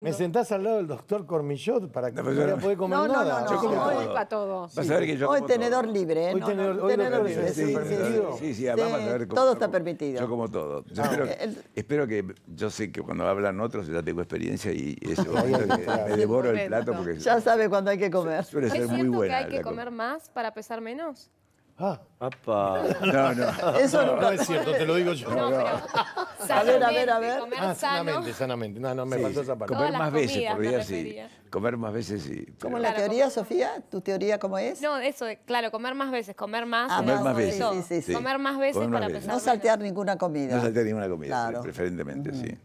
Me sentás al lado del doctor Cormillot para que No, no, pero yo voy a no- poder comer No, no, nada. no, no. Yo como hoy todo. para todos. Vas a ver que yo Hoy como tenedor todo. libre, ¿eh? Hoy No, tenedor- no, hoy tenedor libre, sí, sí, sí, sí. Sí, sí, además Sí, vas a ver cómo- todo está permitido. Yo como todo. Yo espero. El- espero que, yo sé que cuando hablan otros ya tengo experiencia y eso, me devoro el plato porque Ya sabe cuándo hay que comer. suele ¿Es ser muy buena. que hay que comer más para pesar menos? Ah, Apa. No, no. Eso no, nunca. es cierto, te lo digo yo. No, pero A ver, a ver, a ver. Comer Ah, sano. sanamente, sanamente. No, no, me Sí, faltó esa parte. Todas Comer las más veces comidas por me día, sí. refería. Comer más veces, sí. ¿Cómo pero- la Claro, teoría, Sofía? ¿Tu teoría cómo es? No, eso, de- claro, comer más veces, comer más. Ah, Comer más veces. Sí, sí, sí. Comer más veces Comer más para veces. pesar No saltear ninguna comida. No saltear ninguna comida, Claro. preferentemente, sí.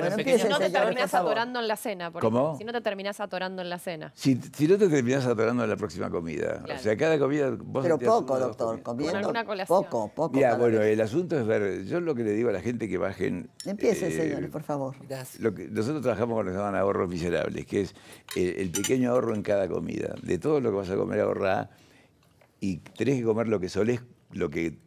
Bueno, menos. empiece, Si no te terminás atorando en la cena, por ¿Cómo? ejemplo. Si no te terminás atorando en la cena. Si, si no te terminás atorando en la próxima comida. Claro. O sea, cada comida. Vos Pero poco, doctor. Comiendo alguna colación. poco, poco. Mira, bueno, vez. el asunto es ver. Yo lo que le digo a la gente que bajen. Empiece, eh, señores, por favor. Lo que, nosotros trabajamos con lo que se llaman ahorros miserables, que es el, el pequeño ahorro en cada comida. De todo lo que vas a comer, ahorrá y tenés que comer lo que solés, lo que.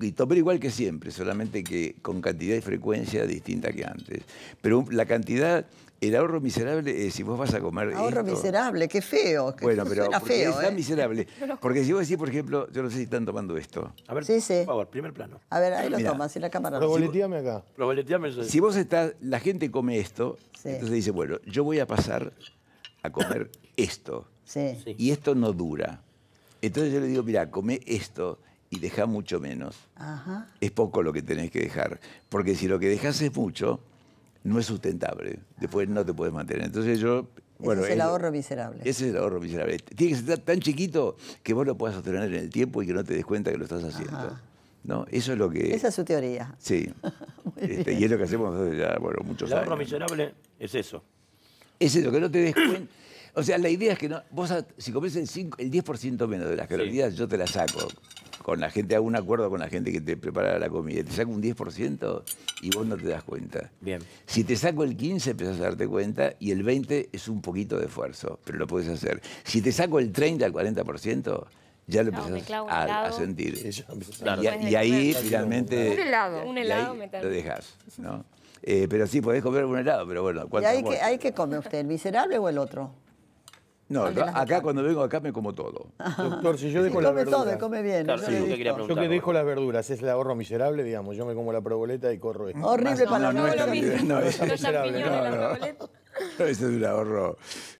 Y tomar igual que siempre, solamente que con cantidad y frecuencia distinta que antes. Pero la cantidad, el ahorro miserable es si vos vas a comer. Ahorro esto- miserable, qué feo. que Bueno, pero suena feo, es tan ¿eh? miserable. Porque si vos decís, por ejemplo, yo no sé si están tomando esto. A ver, Sí, sí. por favor, primer plano. A ver, ahí lo Mira. tomas, y la cámara. lo- Revoleteame acá. Proboleteame eso. Si vos estás, la gente come esto, Sí. entonces dice, bueno, yo voy a pasar a comer esto. Sí. Y esto no dura. Entonces yo le digo, mira, come esto y deja mucho menos. Ajá. Es poco lo que tenés que dejar. Porque si lo que dejas es mucho, no es sustentable. Después no te puedes mantener. Entonces yo... Bueno, Ese es el ahorro miserable. Ese es el ahorro miserable. Tiene que ser tan chiquito que vos lo puedas sostener en el tiempo y que no te des cuenta que lo estás haciendo. Ajá. ¿No? Eso es lo que... Esa es su teoría. Sí. Este, y es lo que hacemos nosotros ya, bueno, muchos El ahorro años. miserable es eso. Es eso, que no te des cuenta. O sea, la idea es que no, vos si comes el, 5 el 10% menos de las calorías, yo te las saco. Con la gente, hago un acuerdo con la gente que te prepara la comida. Te saco un 10% y vos no te das cuenta. Bien. Si te saco el 15, empezás a darte cuenta y el 20 es un poquito de esfuerzo, pero lo puedes hacer. Si te saco el 30 al 40%, ya lo empezás un a, a helado. sentir. Claro. Y, ahí Un finalmente... helado. Un helado ahí me lo dejas, ¿no? Eh, pero sí, podés comer un helado, pero bueno, ¿Y ¿cuántas ahí que, ahí que come usted? ¿El miserable o el otro? No, ¿Cuál de las acá, cuando vengo acá me como todo. Doctor, si yo dejo come las verduras. todo, come bien. Claro, yo sí, quería que dejo las verduras, ¿es el ahorro miserable, digamos? Yo me como la proboleta y corro esto. Horrible para no, no no, Los es- miserable, no, no. Ese es un ahorro